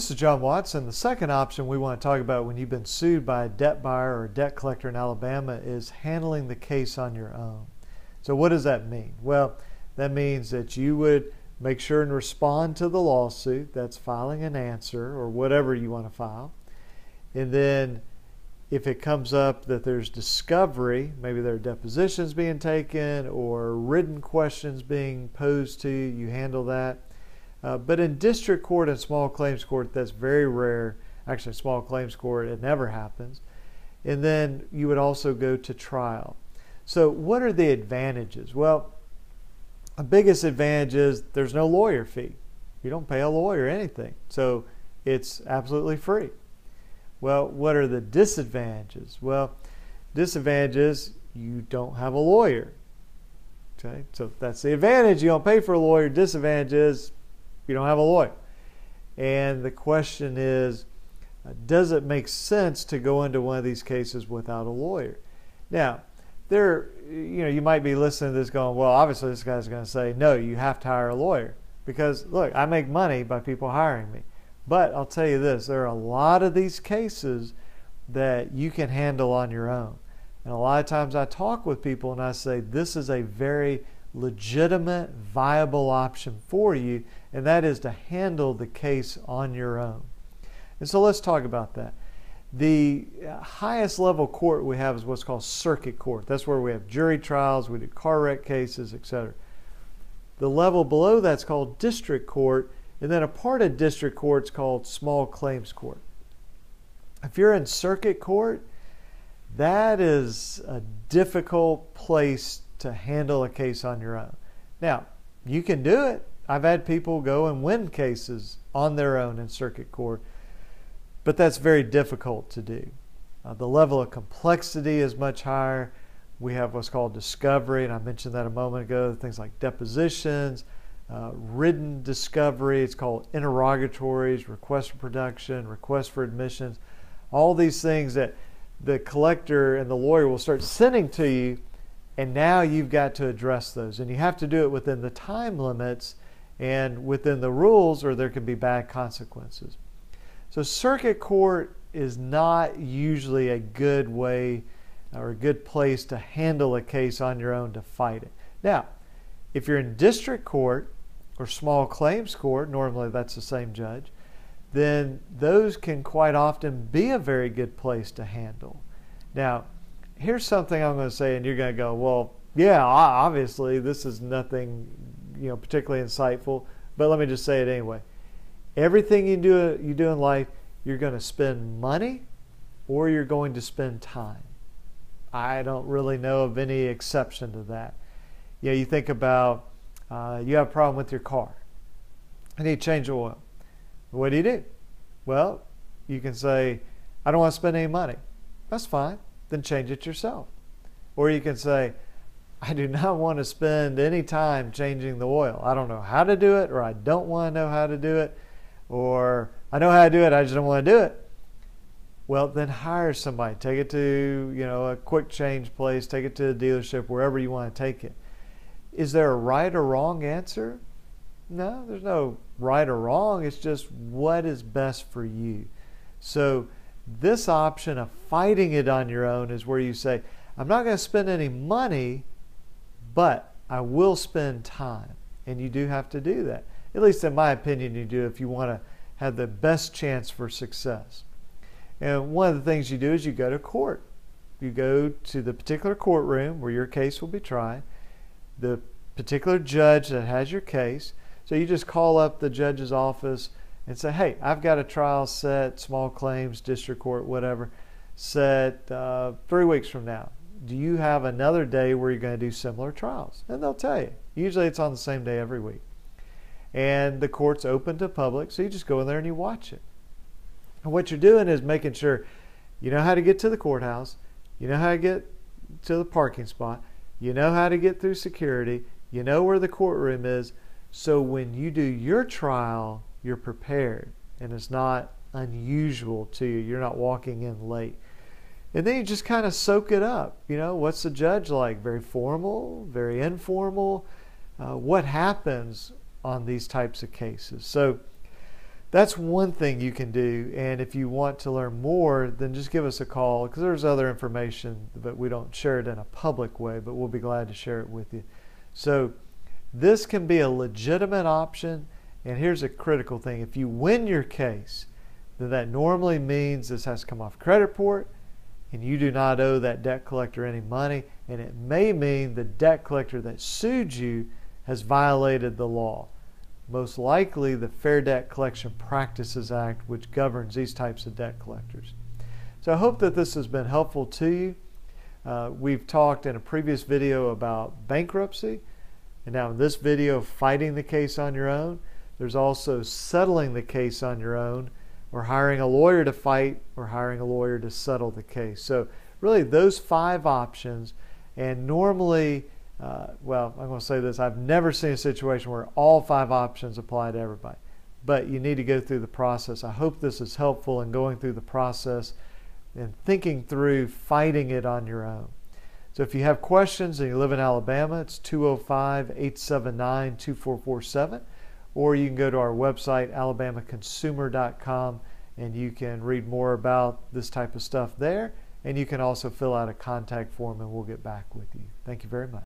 This is John Watts. The second option we want to talk about when you've been sued by a debt buyer or debt collector in Alabama is handling the case on your own. So, what does that mean? Well, that means that you would make sure and respond to the lawsuit. That's filing an answer or whatever you want to file. And then, if it comes up that there's discovery, maybe there are depositions being taken or written questions being posed to you, you handle that. Uh, but in district court and small claims court, that's very rare. Actually, small claims court, it never happens. And then you would also go to trial. So, what are the advantages? Well, the biggest advantage is there's no lawyer fee. You don't pay a lawyer anything. So, it's absolutely free. Well, what are the disadvantages? Well, disadvantages you don't have a lawyer. Okay, so that's the advantage. You don't pay for a lawyer. Disadvantage is you don't have a lawyer. And the question is, uh, does it make sense to go into one of these cases without a lawyer? Now, there, you know, you might be listening to this going, well, obviously this guy's going to say, no, you have to hire a lawyer. Because, look, I make money by people hiring me. But I'll tell you this there are a lot of these cases that you can handle on your own. And a lot of times I talk with people and I say, this is a very legitimate, viable option for you, and that is to handle the case on your own. And so let's talk about that. The highest level court we have is what's called circuit court. That's where we have jury trials, we do car wreck cases, etc. The level below that's called district court, and then a part of district court is called small claims court. If you're in circuit court, that is a difficult place to handle a case on your own. Now, you can do it. I've had people go and win cases on their own in circuit court, but that's very difficult to do. Uh, the level of complexity is much higher. We have what's called discovery, and I mentioned that a moment ago things like depositions, uh, written discovery, it's called interrogatories, request for production, request for admissions, all these things that the collector and the lawyer will start sending to you and now you've got to address those. And you have to do it within the time limits and within the rules, or there could be bad consequences. So, circuit court is not usually a good way or a good place to handle a case on your own to fight it. Now, if you're in district court or small claims court, normally that's the same judge, then those can quite often be a very good place to handle. Now, here's something I'm going to say, and you're going to go, well, yeah, obviously this is nothing, you know, particularly insightful. But let me just say it anyway. Everything you do you do in life, you're going to spend money, or you're going to spend time. I don't really know of any exception to that. You know, you think about uh, you have a problem with your car. I need to change oil. What do you do? Well, you can say, I don't want to spend any money. That's fine then change it yourself. Or you can say, I do not want to spend any time changing the oil. I don't know how to do it, or I don't want to know how to do it, or I know how to do it, I just don't want to do it. Well, then hire somebody. Take it to, you know, a quick change place, take it to a dealership, wherever you want to take it. Is there a right or wrong answer? No, there's no right or wrong. It's just what is best for you. So this option of fighting it on your own is where you say, I'm not going to spend any money, but I will spend time. And you do have to do that. At least, in my opinion, you do if you want to have the best chance for success. And one of the things you do is you go to court. You go to the particular courtroom where your case will be tried, the particular judge that has your case. So you just call up the judge's office and say, hey, I've got a trial set, small claims, district court, whatever, set uh, three weeks from now. Do you have another day where you're going to do similar trials? And they'll tell you. Usually it's on the same day every week. And the court's open to public, so you just go in there and you watch it. And what you're doing is making sure you know how to get to the courthouse, you know how to get to the parking spot, you know how to get through security, you know where the courtroom is. So when you do your trial, you're prepared and it's not unusual to you. You're not walking in late. And then you just kind of soak it up. You know, what's the judge like? Very formal, very informal? Uh, what happens on these types of cases? So that's one thing you can do. And if you want to learn more, then just give us a call because there's other information, but we don't share it in a public way, but we'll be glad to share it with you. So, this can be a legitimate option. And here's a critical thing if you win your case, then that normally means this has to come off credit report and you do not owe that debt collector any money. And it may mean the debt collector that sued you has violated the law most likely the Fair Debt Collection Practices Act, which governs these types of debt collectors. So I hope that this has been helpful to you. Uh, we've talked in a previous video about bankruptcy, and now in this video, fighting the case on your own. There's also settling the case on your own, or hiring a lawyer to fight, or hiring a lawyer to settle the case. So, really, those five options, and normally uh, well, I'm going to say this I've never seen a situation where all five options apply to everybody, but you need to go through the process. I hope this is helpful in going through the process and thinking through fighting it on your own. So if you have questions and you live in Alabama, it's 205 879 2447, or you can go to our website, alabamaconsumer.com, and you can read more about this type of stuff there. And you can also fill out a contact form and we'll get back with you. Thank you very much.